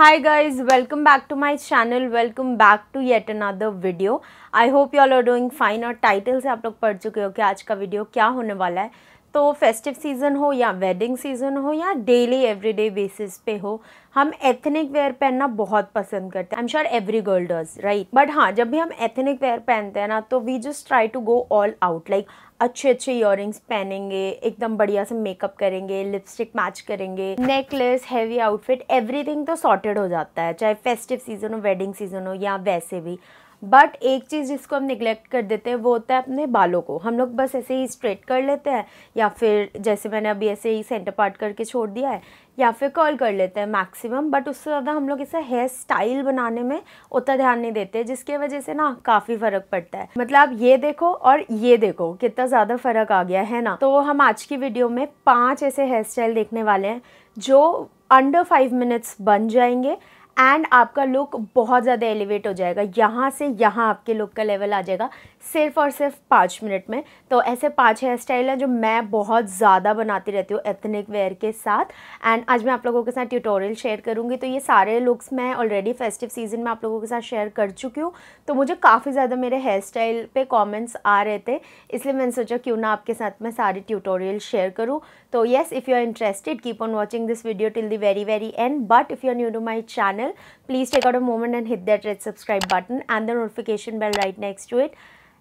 Hi guys, welcome back to my channel. Welcome back to yet another video. I hope you all are doing fine और title से आप लोग पढ़ चुके हो कि आज का वीडियो क्या होने वाला है तो फेस्टिव सीज़न हो या वेडिंग सीज़न हो या डेली एवरीडे बेसिस पे हो हम एथनिक वेयर पहनना बहुत पसंद करते हैं I am sure every girl does right but हाँ जब भी हम एथनिक वेयर पहनते हैं ना तो we just try to go all out like अच्छे अच्छे इयर पहनेंगे, एकदम बढ़िया से मेकअप करेंगे लिपस्टिक मैच करेंगे नेकलेस हैवी आउटफिट एवरीथिंग तो सॉर्टेड हो जाता है, चाहे फेस्टिव सीज़न हो वेडिंग सीज़न हो या वैसे भी। बट एक चीज़ जिसको हम निगलेक्ट कर देते हैं, वो होता है अपने बालों को। हम लोग बस ऐसे ही स्ट्रेट कर लेते हैं, या फिर जैसे मैंने अभी ऐसे ही सेंटर पार्ट करके छोड़ दिया है, या फिर कर्ल कर लेते हैं मैक्सिमम बट उससे ज़्यादा हम लोग इसे हेयर स्टाइल बनाने में उतना ध्यान नहीं देते, जिसके वजह से ना काफ़ी फ़र्क पड़ता है। मतलब आप ये देखो और ये देखो, कितना ज़्यादा फ़र्क आ गया, है ना? तो हम आज की वीडियो में पाँच ऐसे हेयर स्टाइल देखने वाले हैं, जो अंडर फाइव मिनट्स बन जाएँगे। एंड आपका लुक बहुत ज़्यादा एलिवेट हो जाएगा। यहाँ से यहाँ आपके लुक का लेवल आ जाएगा सिर्फ़ और सिर्फ़ पाँच मिनट में। तो ऐसे पाँच हेयर स्टाइल हैं जो मैं बहुत ज़्यादा बनाती रहती हूँ एथनिक वेयर के साथ। एंड आज मैं आप लोगों के साथ ट्यूटोरियल शेयर करूँगी। तो ये सारे लुक्स मैं ऑलरेडी फेस्टिव सीज़न में आप लोगों के साथ शेयर कर चुकी हूँ। तो मुझे काफ़ी ज़्यादा मेरे हेयर स्टाइल पर कॉमेंट्स आ रहे थे। इसलिए मैंने सोचा क्यों ना आपके साथ मैं सारी ट्यूटोरियल शेयर करूँ। So yes, if you are interested, keep on watching this video till the very, very end. But if you are new to my channel, please take out a moment and hit that red subscribe button and the notification bell right next to it.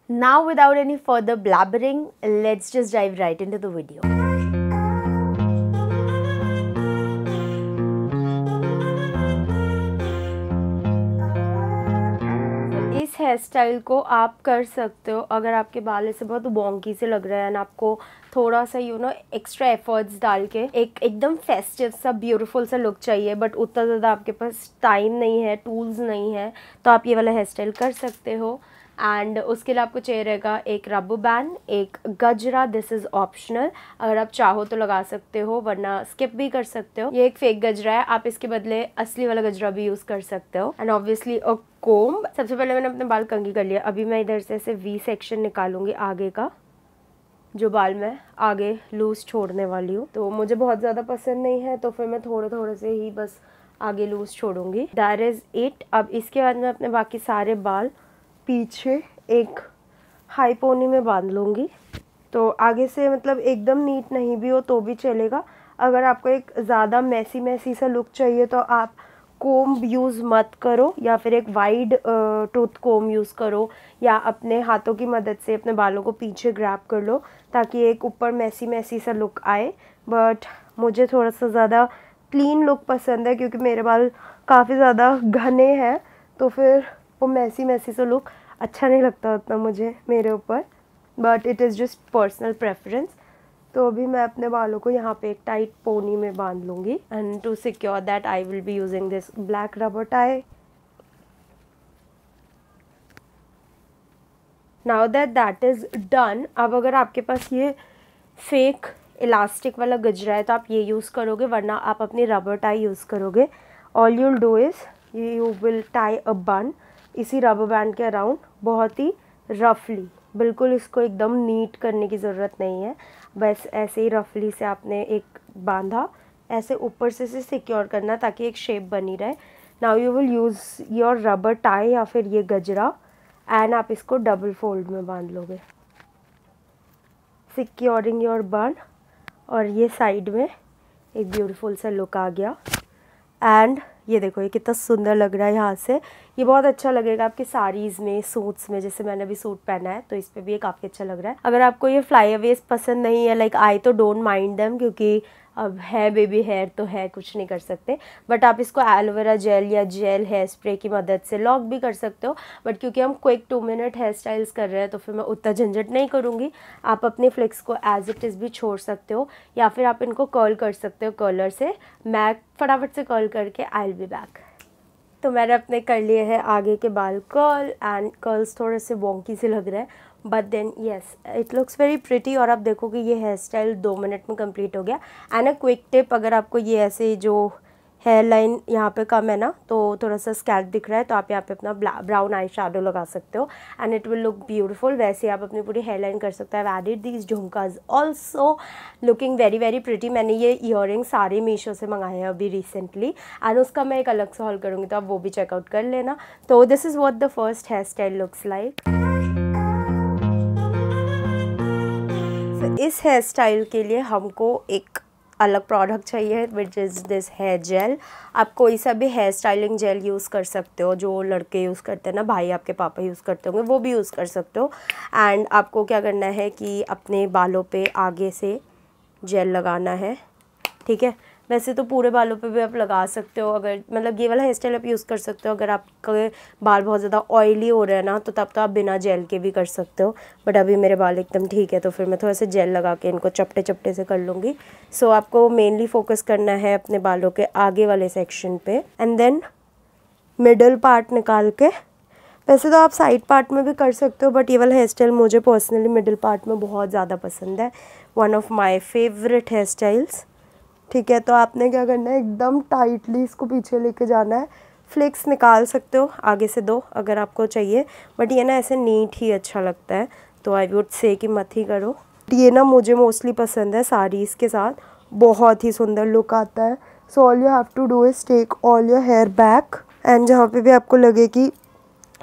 Now without any further blabbering, let's just dive right into the video. Hair style को आप कर सकते हो। अगर आपके बाल ऐसे बहुत बॉन्की से लग रहे हैं ना आपको थोड़ा सा यू नो एक्स्ट्रा एफर्ट्स डाल के एक एकदम फेस्टिव सा ब्यूटीफुल सा लुक चाहिए बट उतना ज़्यादा आपके पास टाइम नहीं है टूल्स नहीं है तो आप ये वाला हेयर स्टाइल कर सकते हो। एंड उसके लिए आपको चाहिए रहेगा एक रब बैंड एक गजरा दिस इज़ ऑप्शनल अगर आप चाहो तो लगा सकते हो, वरना स्किप भी कर सकते हो. ये एक फेक गजरा है, आप इसके बदले असली वाला गजरा भी यूज़ कर सकते हो. एंड ऑब्वियसली कोम सबसे पहले मैंने अपने बाल कंगी कर लिया. अभी मैं इधर से ऐसे वी सेक्शन निकालूँगी आगे का, जो बाल मैं आगे लूज छोड़ने वाली हूँ. तो मुझे बहुत ज़्यादा पसंद नहीं है तो फिर मैं थोड़े थोड़े से ही बस आगे लूज छोड़ूँगी. दैर इज़ इट अब इसके बाद मैं अपने बाकी सारे बाल पीछे एक हाई पोनी में बाँध लूँगी। तो आगे से मतलब एकदम नीट नहीं भी हो तो भी चलेगा। अगर आपको एक ज़्यादा मैसी मैसी सा लुक चाहिए तो आप कोम यूज़ मत करो या फिर एक वाइड टूथ कोम यूज़ करो या अपने हाथों की मदद से अपने बालों को पीछे ग्रैप कर लो ताकि एक ऊपर मैसी मैसी सा लुक आए। बट मुझे थोड़ा सा ज़्यादा क्लीन लुक पसंद है क्योंकि मेरे बाल काफ़ी ज़्यादा घने हैं। तो फिर वो मैसी मैसी सा लुक अच्छा नहीं लगता उतना मुझे, मेरे ऊपर but it is just personal preference तो अभी मैं अपने बालों को यहाँ पे एक टाइट पोनी में बाँध लूँगी and to secure that I will be using this black rubber tie now that that is done अब अगर आपके पास ये फेक इलास्टिक वाला गजरा है तो आप ये यूज़ करोगे, वरना आप अपनी रबर टाई यूज़ करोगे. All you'll do is you will tie a bun इसी रबर बैंड के अराउंड बहुत ही रफली बिल्कुल इसको एकदम नीट करने की ज़रूरत नहीं है। बस ऐसे ही रफली से आपने एक बांधा, ऐसे ऊपर से से सिक्योर करना ताकि एक शेप बनी रहे। Now you will use your rubber tie या फिर ये गजरा एंड आप इसको डबल फोल्ड में बाँध लोगे। सिक्योरिंग योर बन और ये साइड में एक ब्यूटीफुल सा लुक आ गया। एंड ये देखो, ये कितना सुंदर लग रहा है यहाँ से। ये बहुत अच्छा लगेगा आपकी साड़ीज़ में, सूट्स में, जैसे मैंने अभी सूट पहना है तो इस पर भी ये काफ़ी अच्छा लग रहा है। अगर आपको ये फ्लाई अवेज पसंद नहीं है लाइक आई तो डोंट माइंड देम क्योंकि अब है बेबी हेयर तो है, कुछ नहीं कर सकते। बट आप इसको एलोवेरा जेल या जेल हेयर स्प्रे की मदद से लॉक भी कर सकते हो। बट क्योंकि हम quick two minute hair styles कर रहे हैं तो फिर मैं उतना झंझट नहीं करूँगी। आप अपने फ्लिक्स को एज इट इज़ भी छोड़ सकते हो, या फिर आप इनको कर्ल कर सकते हो कर्लर से। मैं फटाफट से कर्ल करके आई विल बी बैक तो मैंने अपने कर लिए हैं आगे के बाल कर्ल एंड कर्ल्स थोड़े से वोंकी से लग रहे हैं। But then yes it looks very pretty और आप देखो कि ये हेयर स्टाइल दो मिनट में कंप्लीट हो गया। एंड अ क्विक टिप अगर आपको ये ऐसे जो हेयर लाइन यहाँ पे कम है ना तो थोड़ा सा स्कैल्प दिख रहा है तो आप यहाँ पे अपना ब्राउन आई शेडो लगा सकते हो। And it will look beautiful वैसे आप अपनी पूरी हेयर लाइन कर सकते हो। Added these jhumkas also looking very very pretty मैंने ये ईयर सारे मीशो से मंगाए हैं अभी रिसेंटली एंड उसका मैं एक अलग से हॉल करूँगी तो आप वो भी चेकआउट कर लेना। तो this is what the first hair style looks like इस हेयर स्टाइल के लिए हमको एक अलग प्रोडक्ट चाहिए which is this hair gel आप कोई सा भी हेयर स्टाइलिंग जेल यूज़ कर सकते हो, जो लड़के यूज़ करते हैं ना, भाई आपके पापा यूज़ करते होंगे, वो भी यूज़ कर सकते हो. एंड आपको क्या करना है कि अपने बालों पे आगे से जेल लगाना है, ठीक है? वैसे तो पूरे बालों पे भी आप लगा सकते हो अगर मतलब ये वाला हेयर स्टाइल आप यूज़ कर सकते हो अगर आपके बाल बहुत ज़्यादा ऑयली हो रहे हैं ना तो तब तो आप बिना जेल के भी कर सकते हो बट अभी मेरे बाल एकदम ठीक है तो फिर मैं थोड़ा सा जेल लगा के इनको चपटे चपटे से कर लूँगी। सो so, आपको मेनली फोकस करना है अपने बालों के आगे वाले सेक्शन पर एंड देन मिडल पार्ट निकाल के वैसे तो आप साइड पार्ट में भी कर सकते हो बट ये वाला हेयर स्टाइल मुझे पर्सनली मिडिल पार्ट में बहुत ज़्यादा पसंद है one of my favourite hair styles ठीक है तो आपने क्या करना है, एकदम टाइटली इसको पीछे लेके जाना है। फ्लिक्स निकाल सकते हो, आगे से दो, अगर आपको चाहिए। बट ये ना ऐसे नीट ही अच्छा लगता है तो आई वुड से कि मत ही करो। ये ना मुझे मोस्टली पसंद है साड़ीज़ के साथ। बहुत ही सुंदर लुक आता है। So all you have to do is take all your hair back and जहाँ पे भी आपको लगे कि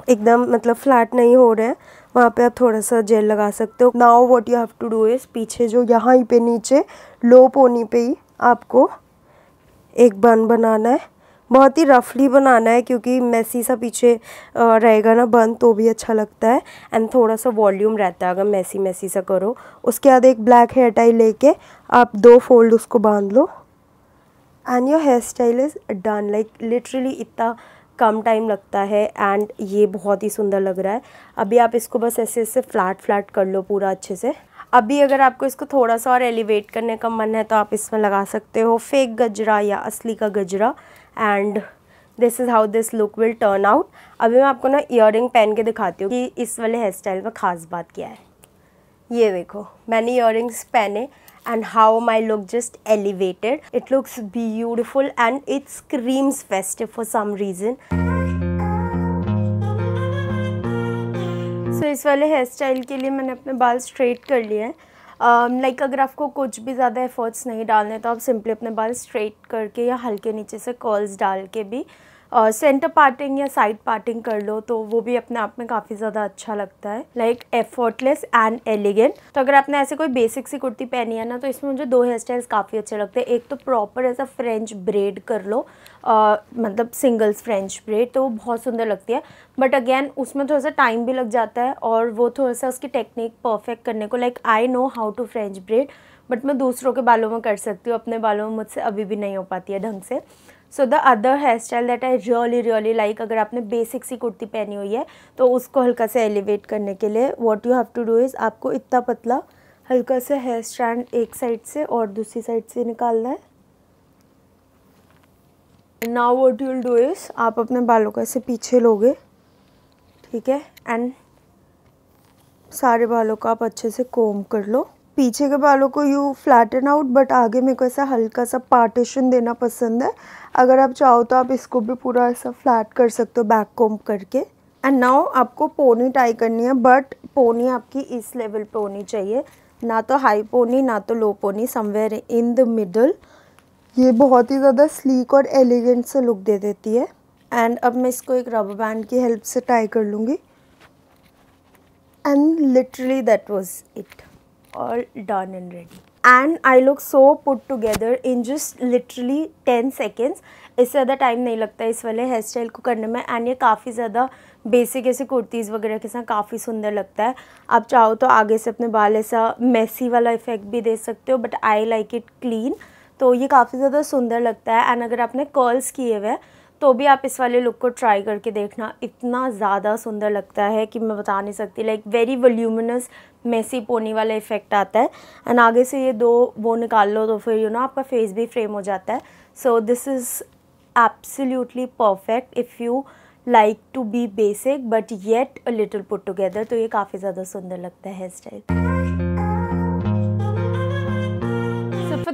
एकदम मतलब फ्लैट नहीं हो रहे हैं, वहाँ पे आप थोड़ा सा जेल लगा सकते हो। Now what you have to do is पीछे जो यहाँ ही पे नीचे लो पोनी पे ही आपको एक बन बनाना है। बहुत ही रफली बनाना है क्योंकि मैसी सा पीछे रहेगा ना बन तो भी अच्छा लगता है। एंड थोड़ा सा वॉल्यूम रहता है अगर मैसी मैसी सा करो। उसके बाद एक ब्लैक हेयर टाई लेके आप दो फोल्ड उसको बाँध लो। And your hair style is done like literally इतना कम टाइम लगता है। एंड ये बहुत ही सुंदर लग रहा है। अभी आप इसको बस ऐसे ऐसे फ्लैट फ्लैट कर लो पूरा अच्छे से। अभी अगर आपको इसको थोड़ा सा और एलिवेट करने का मन है तो आप इसमें लगा सकते हो फेक गजरा या असली का गजरा। And this is how this look will turn out अभी मैं आपको ना इयर पहन के दिखाती हूँ कि इस वाले हेयर स्टाइल में ख़ास बात क्या है। ये देखो, मैंने इयर पहने and how my look just elevated it looks beautiful and it screams festive for some reason so इस वाले हेयर स्टाइल के लिए मैंने अपने बाल स्ट्रेट कर लिए हैं। लाइक um, अगर आपको कुछ भी ज़्यादा एफर्ट्स नहीं डालने तो आप सिंपली अपने बाल स्ट्रेट करके या हल्के नीचे से कर्ल्स डाल के भी सेंटर पार्टिंग या साइड पार्टिंग कर लो तो वो भी अपने आप में काफ़ी ज़्यादा अच्छा लगता है। लाइक एफर्टलेस एंड एलिगेंट तो अगर आपने ऐसे कोई बेसिक सी कुर्ती पहनी है ना तो इसमें मुझे दो हेयर स्टाइल्स काफ़ी अच्छे लगते हैं। एक तो प्रॉपर ऐसा फ्रेंच ब्रेड कर लो आ, मतलब सिंगल्स फ्रेंच ब्रेड तो वो बहुत सुंदर लगती है। बट अगेन उसमें थोड़ा सा टाइम भी लग जाता है और वो थोड़ा सा उसकी टेक्निक परफेक्ट करने को like I know how to French braid but मैं दूसरों के बालों में कर सकती हूँ अपने बालों में मुझसे अभी भी नहीं हो पाती है ढंग से। So the other hair style that I really really like अगर आपने बेसिक सी कुर्ती पहनी हुई है तो उसको हल्का से एलिवेट करने के लिए what you have to do is आपको इतना पतला हल्का सा हेयर स्टैंड एक साइड से और दूसरी साइड से निकालना है। Now what you'll do is आप अपने बालों को ऐसे पीछे लोगे, ठीक है? एंड सारे बालों को आप अच्छे से कोम कर लो। पीछे के बालों को यू फ्लैटन आउट बट आगे मेरे को ऐसा हल्का सा पार्टीशन देना पसंद है। अगर आप चाहो तो आप इसको भी पूरा ऐसा फ्लैट कर सकते हो बैक कोम करके। एंड नाउ आपको पोनी टाई करनी है बट पोनी आपकी इस लेवल पे होनी चाहिए। ना तो हाई पोनी ना तो low pony somewhere in the middle ये बहुत ही ज़्यादा स्लीक और एलिगेंट से लुक दे देती है। एंड अब मैं इसको एक रबर बैंड की हेल्प से टाई कर लूँगी। And literally that was it all done and ready. And I look so put together in just literally 10 seconds. इससे ज़्यादा टाइम नहीं लगता इस वाले हेयर स्टाइल को करने में एंड ये काफ़ी ज़्यादा बेसिक ऐसे कुर्तीज़ वगैरह के साथ काफ़ी सुंदर लगता है। आप चाहो तो आगे से अपने बाल ऐसा मेसी वाला इफ़ेक्ट भी दे सकते हो but I like it clean तो ये काफ़ी ज़्यादा सुंदर लगता है एंड अगर आपने कर्ल्स किए हुए हैं तो भी आप इस वाले लुक को ट्राई करके देखना। इतना ज़्यादा सुंदर लगता है कि मैं बता नहीं सकती। Like very voluminous messy pony वाला इफ़ेक्ट आता है। एंड आगे से ये दो, वो निकाल लो तो फिर यू नो आपका फेस भी फ्रेम हो जाता है। So this is absolutely perfect if you like to be basic but yet a little put together तो ये काफ़ी ज़्यादा सुंदर लगता है hair style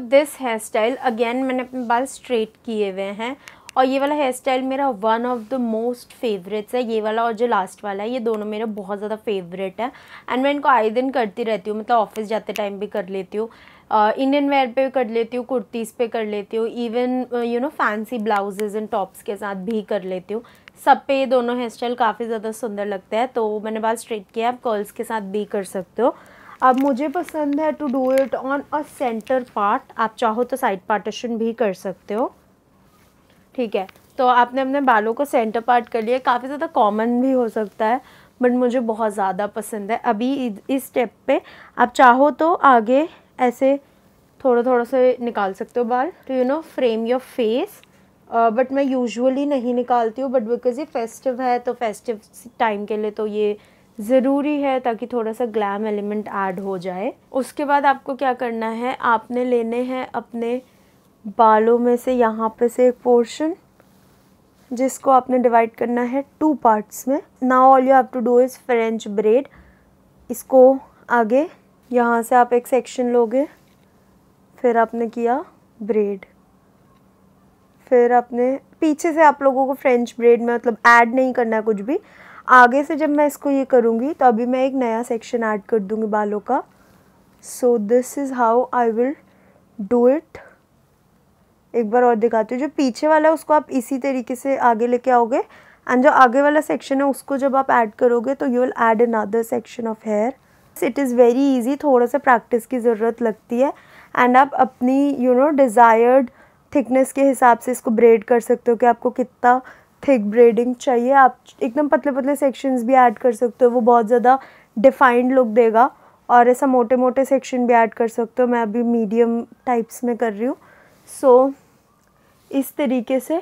this hair style again मैंने अपने बाल स्ट्रेट किए हुए हैं। और ये वाला हेयर स्टाइल मेरा one of the most favourites है। ये वाला और जो लास्ट वाला है, ये दोनों मेरे बहुत ज़्यादा फेवरेट है। एंड मैं इनको आए दिन करती रहती हूँ मतलब ऑफ़िस जाते टाइम भी कर लेती हूँ। इंडियन वेयर पे कर लेती हूँ कुर्तीज़ पे कर लेती हूँ। Even you know fancy blouses and tops के साथ भी कर लेती हूँ। सब पे ये दोनों हेयर स्टाइल काफ़ी ज़्यादा सुंदर लगता है तो मैंने बाल स्ट्रेट किया आप कर्ल्स के साथ भी कर सकते हो। अब मुझे पसंद है to do it on a centre part आप चाहो तो साइड पार्टीशन भी कर सकते हो। ठीक है? तो आपने अपने बालों को सेंटर पार्ट कर लिया। काफ़ी ज़्यादा कॉमन भी हो सकता है बट मुझे बहुत ज़्यादा पसंद है। अभी इस स्टेप पे आप चाहो तो आगे ऐसे थोड़ा थोड़ा से निकाल सकते हो बाल। To you know frame your face but मैं यूजुअली नहीं निकालती हूँ बट बिकॉज़ ये फेस्टिव है तो फेस्टिव टाइम के लिए तो ये ज़रूरी है ताकि थोड़ा सा ग्लैम एलिमेंट ऐड हो जाए। उसके बाद आपको क्या करना है? आपने लेने हैं अपने बालों में से यहाँ पे से एक पोर्शन जिसको आपने डिवाइड करना है टू पार्ट्स में। Now all you have to do is French braid इसको आगे, यहाँ से आप एक सेक्शन लोगे, फिर आपने किया ब्रेड फिर आपने, पीछे से आप लोगों को फ्रेंच ब्रेड में मतलब ऐड नहीं करना है कुछ भी। आगे से जब मैं इसको ये करूँगी तो अभी मैं एक नया सेक्शन ऐड कर दूँगी बालों का। So this is how I will do it एक बार और दिखाती हूँ। जो पीछे वाला है उसको आप इसी तरीके से आगे लेके आओगे। एंड जो आगे वाला सेक्शन है उसको जब आप ऐड करोगे तो you will add another section of hair it is very easy थोड़ा सा प्रैक्टिस की ज़रूरत लगती है। एंड आप अपनी यू नो डिज़ायर्ड थिकनेस के हिसाब से इसको ब्रेड कर सकते हो कि आपको कितना थिक ब्रेडिंग चाहिए। आप एकदम पतले पतले सेक्शंस भी ऐड कर सकते हो। वो बहुत ज़्यादा डिफाइंड लुक देगा। और ऐसा मोटे मोटे सेक्शन भी ऐड कर सकते हो। मैं अभी मीडियम टाइप्स में कर रही हूँ। सो so, इस तरीके से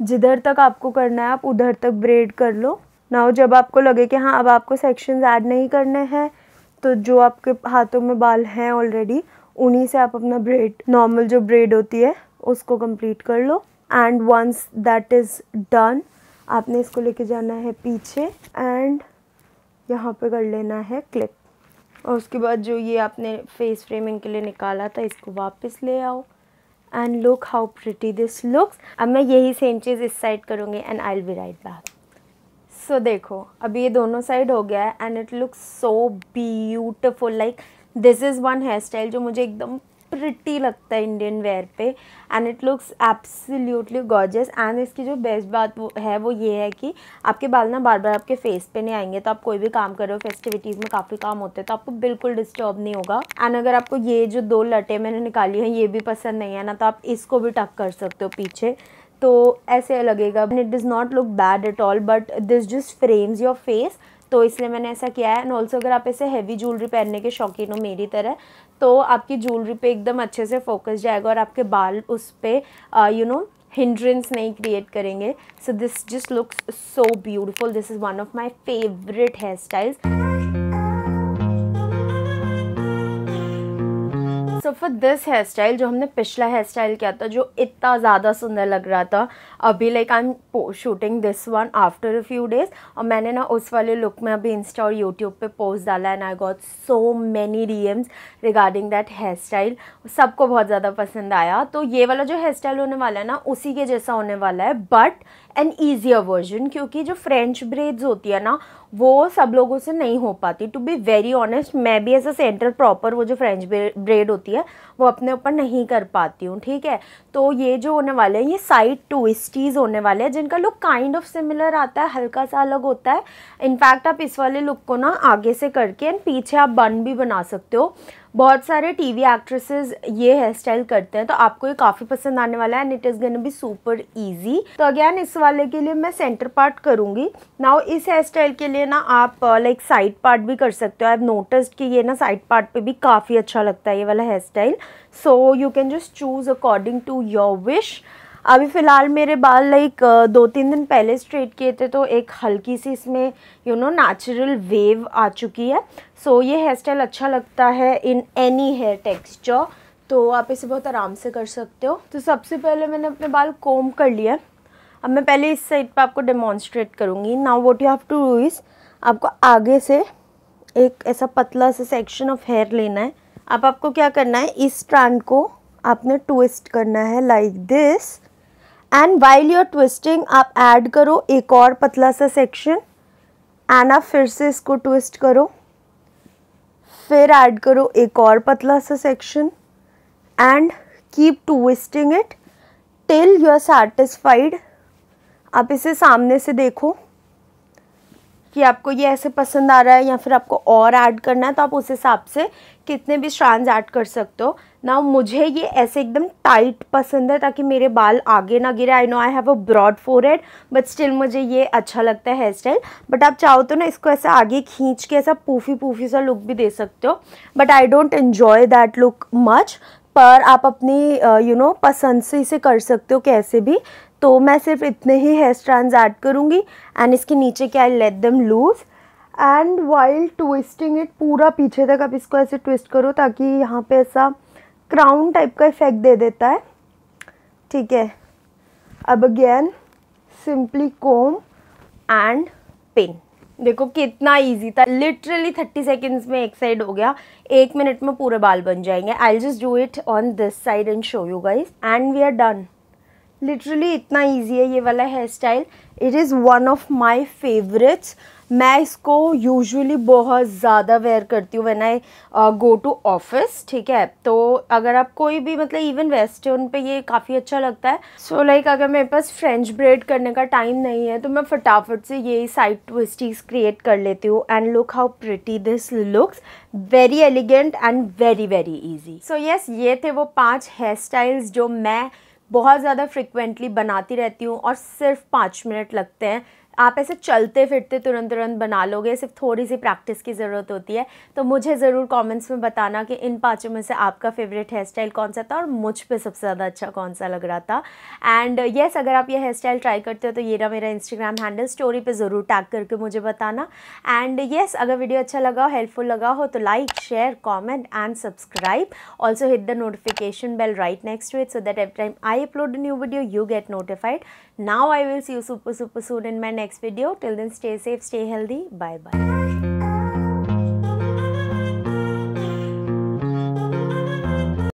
जिधर तक आपको करना है, आप उधर तक ब्रेड कर लो। ना जब आपको लगे कि हाँ अब आपको सेक्शंस ऐड नहीं करने हैं तो जो आपके हाथों में बाल हैं ऑलरेडी उन्हीं से आप अपना ब्रेड नॉर्मल जो ब्रेड होती है, उसको कंप्लीट कर लो। And once that is done आपने इसको लेके जाना है पीछे एंड यहाँ पे कर लेना है क्लिप और उसके बाद जो ये आपने फेस फ्रेमिंग के लिए निकाला था, इसको वापस ले आओ। And look how pretty this looks अब मैं यही सेम चीज़ इस साइड करूँगी and I be right back so देखो अभी ये दोनों साइड हो गया है and it looks so beautiful like this is one hair style जो मुझे एकदम प्रिटी लगता है इंडियन वेयर पे and it looks absolutely gorgeous and इसकी जो बेस्ट बात वो है, वो ये है कि आपके बाल ना बार बार आपके फेस पे नहीं आएँगे तो आप कोई भी काम कर रहे हो फेस्टिविटीज़ में काफ़ी काम होते हैं तो आपको बिल्कुल डिस्टर्ब नहीं होगा। एंड अगर आपको ये जो दो लटे मैंने निकाली हैं, ये भी पसंद नहीं है ना तो आप इसको भी टक कर सकते हो पीछे। तो ऐसे लगेगा। It does not look bad at all but this just frames your face तो इसलिए मैंने ऐसा किया है। एंड ऑल्सो अगर आप ऐसे हैवी ज्वेलरी पहनने के शौकीन हो, मेरी तरह तो आपकी ज्वेलरी पे एकदम अच्छे से फोकस जाएगा और आपके बाल उस पर यू नो हिंड्रेंस नहीं क्रिएट करेंगे। So this just looks so beautiful this is one of my favourite hair styles so for this hair style जो हमने पिछला हेयर स्टाइल किया था, जो इतना ज़्यादा सुंदर लग रहा था, अभी like I am shooting this one after a few days और मैंने ना उस वाले लुक में अभी इंस्टा और यूट्यूब पे पोस्ट डाला and I got so many DMs regarding that hair style सबको बहुत ज़्यादा पसंद आया। तो ये वाला जो हेयर स्टाइल होने वाला है ना, उसी के जैसा होने वाला है बट एन ईजियर वर्जन क्योंकि जो फ्रेंच ब्रेड्स होती है ना वो सब लोगों से नहीं हो पाती। टू बी वेरी ऑनेस्ट मैं भी एज अ सेंटर प्रॉपर वो जो फ्रेंच ब्रेड होती है, वो अपने ऊपर नहीं कर पाती हूँ, ठीक है? तो ये जो होने वाले हैं, ये साइड ट्विस्टीज़ होने वाले हैं, जिनका लुक काइंड ऑफ़ सिमिलर आता है, हल्का सा अलग होता है। इनफैक्ट आप इस वाले लुक को ना आगे से करके एंड पीछे आप बन भी बना सकते हो। बहुत सारे टीवी एक्ट्रेसेस ये हेयर स्टाइल करते हैं तो आपको ये काफ़ी पसंद आने वाला है and it is gonna be super easy तो अगेन, इस वाले के लिए मैं सेंटर पार्ट करूँगी। नाउ इस हेयर स्टाइल के लिए ना आप लाइक साइड पार्ट भी कर सकते हो। आई नोटिस कि ये ना साइड पार्ट पे भी काफ़ी अच्छा लगता है ये वाला hair style so you can just choose according to your wish अभी फ़िलहाल मेरे बाल लाइक दो तीन दिन पहले स्ट्रेट किए थे तो एक हल्की सी इसमें यू नो नेचुरल वेव आ चुकी है। सो so, ये हेयर स्टाइल अच्छा लगता है इन एनी हेयर टेक्सचर तो आप इसे बहुत आराम से कर सकते हो। तो सबसे पहले मैंने अपने बाल कोम कर लिया अब मैं पहले इस साइड पर आपको डेमोन्स्ट्रेट करूँगी। Now what you have to do is आपको आगे से एक ऐसा पतला सा सेक्शन ऑफ़ हेयर लेना है। अब आपको क्या करना है? इस स्ट्रैंड को आपने ट्विस्ट करना है like like this and while your twisting आप ऐड करो एक और पतला सा सेक्शन एंड आप फिर से इसको ट्विस्ट करो. फिर ऐड करो एक और पतला सा section and keep twisting it till you are satisfied आप इसे सामने से देखो. कि आपको ये ऐसे पसंद आ रहा है या फिर आपको और ऐड करना है तो आप उस हिसाब से कितने भी स्ट्रैंड ऐड कर सकते हो। ना मुझे ये ऐसे एकदम टाइट पसंद है ताकि मेरे बाल आगे ना गिरे। I know I have a broad forehead but still मुझे ये अच्छा लगता है हेयर स्टाइल बट आप चाहो तो ना इसको ऐसे आगे खींच के ऐसा पूफी पूफी सा लुक भी दे सकते हो। But I don't enjoy that look much पर आप अपनी you uh, know you know, पसंद से इसे कर सकते हो कैसे भी। तो मैं सिर्फ़ इतने ही हेयर स्ट्रैंड ऐड करूँगी एंड इसके नीचे क्या I let them loose and while twisting it पूरा पीछे तक आप इसको ऐसे ट्विस्ट करो ताकि यहाँ पे ऐसा क्राउन टाइप का इफ़ेक्ट दे देता है। ठीक है? अब again simply comb and pin देखो कितना इजी था। लिटरली थर्टी सेकेंड्स में एक साइड हो गया। एक मिनट में पूरे बाल बन जाएँगे। I just do it on this side and show you guys and we are done literally इतना ईजी है ये वाला hair style it is one of my favourites मैं इसको यूजुअली बहुत ज़्यादा वेयर करती हूँ when I go to office ठीक है? तो अगर आप कोई भी मतलब इवन वेस्टर्न पे ये काफ़ी अच्छा लगता है. सो so, लाइक like, अगर मेरे पास फ्रेंच ब्रेड करने का टाइम नहीं है तो मैं फटाफट से ये साइड ट्विस्टीज क्रिएट कर लेती हूँ. And look how pretty this looks very elegant and very very easy so yes ये थे वो पाँच हेयर स्टाइल्स जो मैं बहुत ज़्यादा फ्रिक्वेंटली बनाती रहती हूँ और सिर्फ़ पाँच मिनट लगते हैं। आप ऐसे चलते फिरते तुरंत तुरंत बना लोगे सिर्फ़ थोड़ी सी प्रैक्टिस की ज़रूरत होती है। तो मुझे ज़रूर कमेंट्स में बताना कि इन पाँचों में से आपका फेवरेट हेयर स्टाइल कौन सा था और मुझ पे सबसे ज़्यादा अच्छा कौन सा लग रहा था। एंड येस yes, अगर आप ये हेयर स्टाइल ट्राई करते हो तो ये रहा मेरा इंस्टाग्राम हैंडल स्टोरी पर ज़रूर टैग करके मुझे बताना। एंड येस yes, अगर वीडियो अच्छा लगा हो हेल्पफुल लगा हो तो like share comment and subscribe also hit the notification bell right next to it so that every time I upload new video you get notified now i will see you super super soon in my next video. Till then stay safe stay healthy. Bye bye